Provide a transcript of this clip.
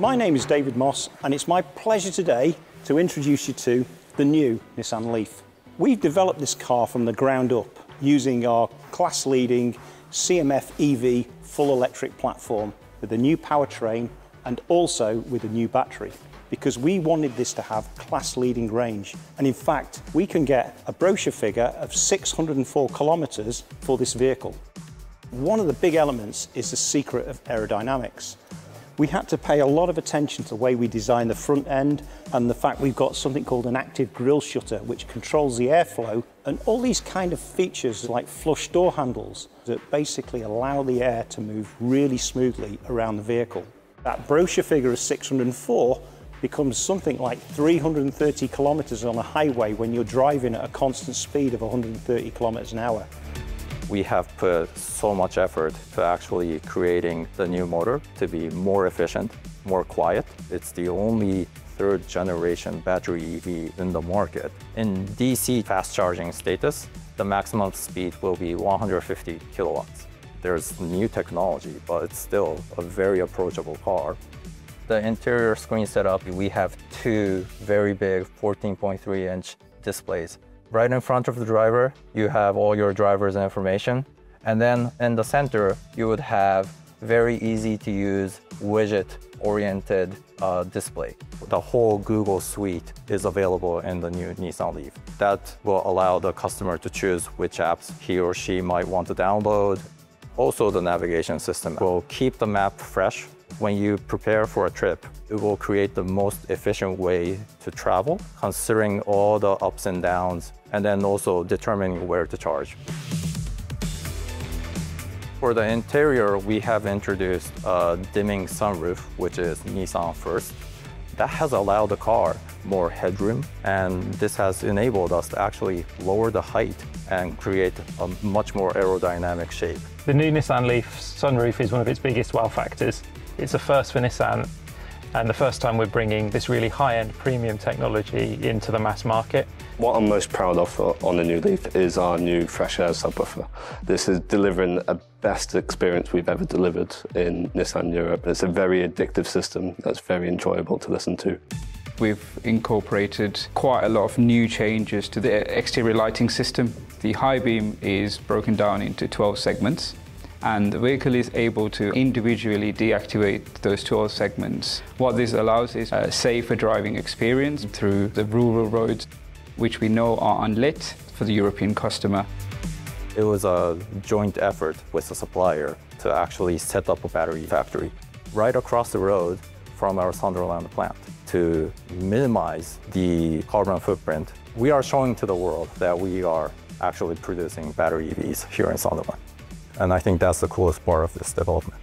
My name is David Moss, and it's my pleasure today to introduce you to the new Nissan Leaf. We've developed this car from the ground up using our class-leading CMF EV full electric platform with a new powertrain and also with a new battery because we wanted this to have class-leading range. And in fact, we can get a brochure figure of 604 kilometres for this vehicle. One of the big elements is the secret of aerodynamics we had to pay a lot of attention to the way we design the front end and the fact we've got something called an active grille shutter which controls the airflow and all these kind of features like flush door handles that basically allow the air to move really smoothly around the vehicle. That brochure figure of 604 becomes something like 330 kilometers on a highway when you're driving at a constant speed of 130 kilometers an hour. We have put so much effort to actually creating the new motor to be more efficient, more quiet. It's the only third generation battery EV in the market. In DC fast charging status, the maximum speed will be 150 kilowatts. There's new technology, but it's still a very approachable car. The interior screen setup, we have two very big 14.3 inch displays Right in front of the driver, you have all your driver's information. And then in the center, you would have very easy to use widget oriented uh, display. The whole Google suite is available in the new Nissan Leaf. That will allow the customer to choose which apps he or she might want to download. Also, the navigation system will keep the map fresh when you prepare for a trip, it will create the most efficient way to travel, considering all the ups and downs, and then also determining where to charge. For the interior, we have introduced a dimming sunroof, which is Nissan first. That has allowed the car more headroom, and this has enabled us to actually lower the height and create a much more aerodynamic shape. The new Nissan Leaf sunroof is one of its biggest wow factors. It's a first for Nissan and the first time we're bringing this really high-end premium technology into the mass market. What I'm most proud of on the new Leaf is our new fresh air subwoofer. This is delivering a best experience we've ever delivered in Nissan Europe. It's a very addictive system that's very enjoyable to listen to. We've incorporated quite a lot of new changes to the exterior lighting system. The high beam is broken down into 12 segments and the vehicle is able to individually deactivate those 12 segments. What this allows is a safer driving experience through the rural roads, which we know are unlit for the European customer. It was a joint effort with the supplier to actually set up a battery factory right across the road from our Sunderland plant to minimize the carbon footprint. We are showing to the world that we are actually producing battery EVs here in Sunderland. And I think that's the coolest part of this development.